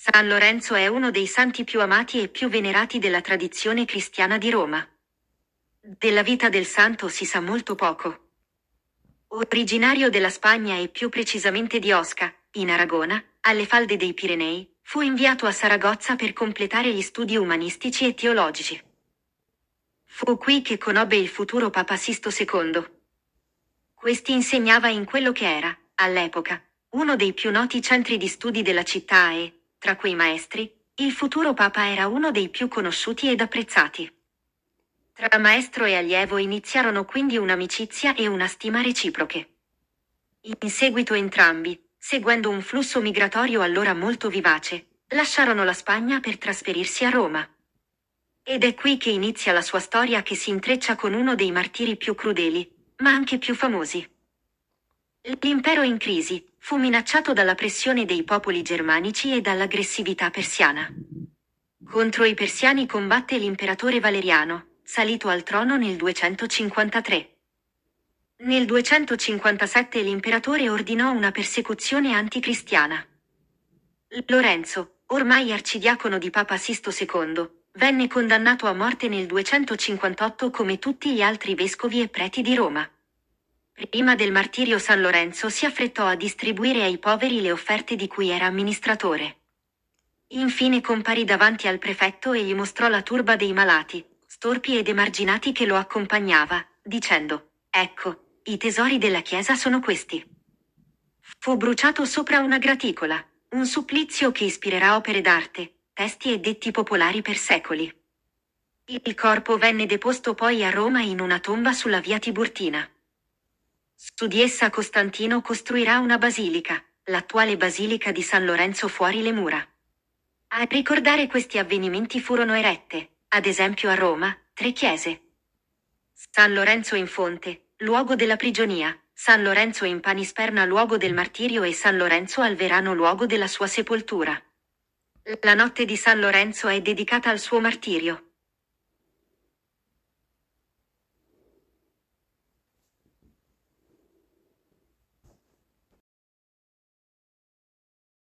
San Lorenzo è uno dei santi più amati e più venerati della tradizione cristiana di Roma. Della vita del santo si sa molto poco. Originario della Spagna e più precisamente di Osca, in Aragona, alle falde dei Pirenei, fu inviato a Saragozza per completare gli studi umanistici e teologici. Fu qui che conobbe il futuro Papa Sisto II. Questi insegnava in quello che era, all'epoca, uno dei più noti centri di studi della città e, tra quei maestri, il futuro papa era uno dei più conosciuti ed apprezzati. Tra maestro e allievo iniziarono quindi un'amicizia e una stima reciproche. In seguito entrambi, seguendo un flusso migratorio allora molto vivace, lasciarono la Spagna per trasferirsi a Roma. Ed è qui che inizia la sua storia che si intreccia con uno dei martiri più crudeli, ma anche più famosi. L'impero in crisi, fu minacciato dalla pressione dei popoli germanici e dall'aggressività persiana. Contro i persiani combatte l'imperatore Valeriano, salito al trono nel 253. Nel 257 l'imperatore ordinò una persecuzione anticristiana. Lorenzo, ormai arcidiacono di Papa Sisto II, venne condannato a morte nel 258 come tutti gli altri vescovi e preti di Roma. Prima del martirio San Lorenzo si affrettò a distribuire ai poveri le offerte di cui era amministratore. Infine comparì davanti al prefetto e gli mostrò la turba dei malati, storpi ed emarginati che lo accompagnava, dicendo, Ecco, i tesori della Chiesa sono questi. Fu bruciato sopra una graticola, un supplizio che ispirerà opere d'arte, testi e detti popolari per secoli. Il corpo venne deposto poi a Roma in una tomba sulla via Tiburtina. Su di essa Costantino costruirà una basilica, l'attuale basilica di San Lorenzo fuori le mura. A ricordare questi avvenimenti furono erette, ad esempio a Roma, tre chiese. San Lorenzo in Fonte, luogo della prigionia, San Lorenzo in Panisperna luogo del martirio e San Lorenzo al Verano luogo della sua sepoltura. La notte di San Lorenzo è dedicata al suo martirio.